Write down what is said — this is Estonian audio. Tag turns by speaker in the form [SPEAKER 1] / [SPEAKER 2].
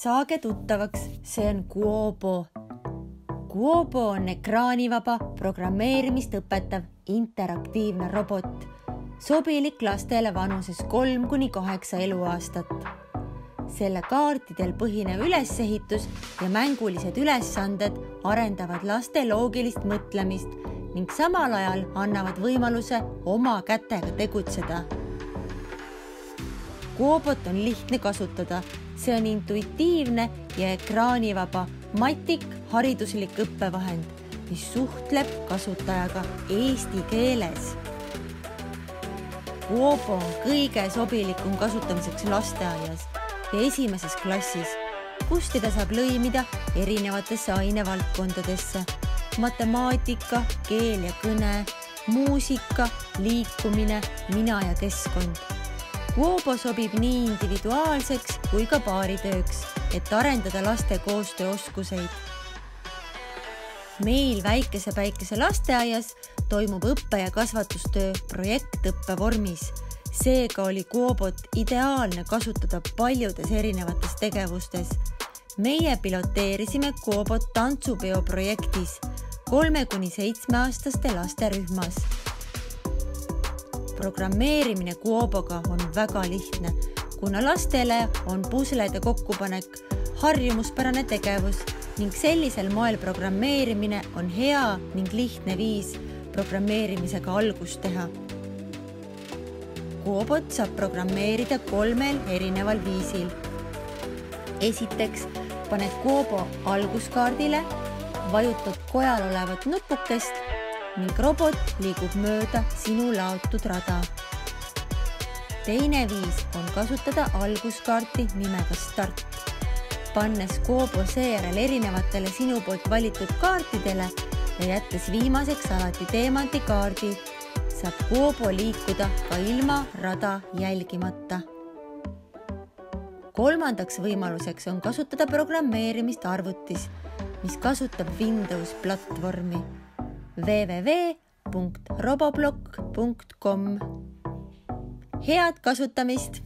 [SPEAKER 1] saage tuttavaks, see on Kuobo. Kuobo on ekraanivaba programmeerimist õpetav interaktiivne robot, sobilik lastele vanuses kolm kuni kaheksa eluaastat. selle kaartidel põhinev ülesehitus ja mängulised ülesanded arendavad laste loogilist mõtlemist ning samal ajal annavad võimaluse oma kätega tegutseda. Kuobot on lihtne kasutada see on intuitiivne ja ekraanivaba matik hariduslik õppevahend, mis suhtleb kasutajaga eesti keeles. Kuobo on kõige sobilikum kasutamiseks lasteaias ja esimeses klassis, kus teda saab lõimida erinevatesse ainevaldkondadesse matemaatika, keel ja kõne, muusika, liikumine, mina ja keskkond Kuobo sobib nii individuaalseks kui ka paaritööks, et arendada laste koostööoskuseid. meil Väikese Päikese lasteaias toimub õppe- ja kasvatustöö projektõppe vormis. seega oli Kuobot ideaalne kasutada paljudes erinevates tegevustes. meie piloteerisime Kuobot tantsupeo projektis kolme kuni seitsmeaastaste laste rühmas programmeerimine Kuoboga on väga lihtne, kuna lastele on puslede kokkupanek harjumuspärane tegevus ning sellisel moel programmeerimine on hea ning lihtne viis programmeerimisega algust teha. Kuobot saab programmeerida kolmel erineval viisil. esiteks paned Kuobo alguskaardile, vajutad kojal olevat nupukest ning robot liigub mööda sinu laotud rada. teine viis on kasutada alguskaarti nimega Start. pannes Koobo seejärel erinevatele sinu poolt valitud kaartidele ja jättes viimaseks alati teemantikaardi, saab Koobo liikuda ka ilma rada jälgimata kolmandaks võimaluseks on kasutada programmeerimist arvutis, mis kasutab Windows platvormi www.roboblock.com. head kasutamist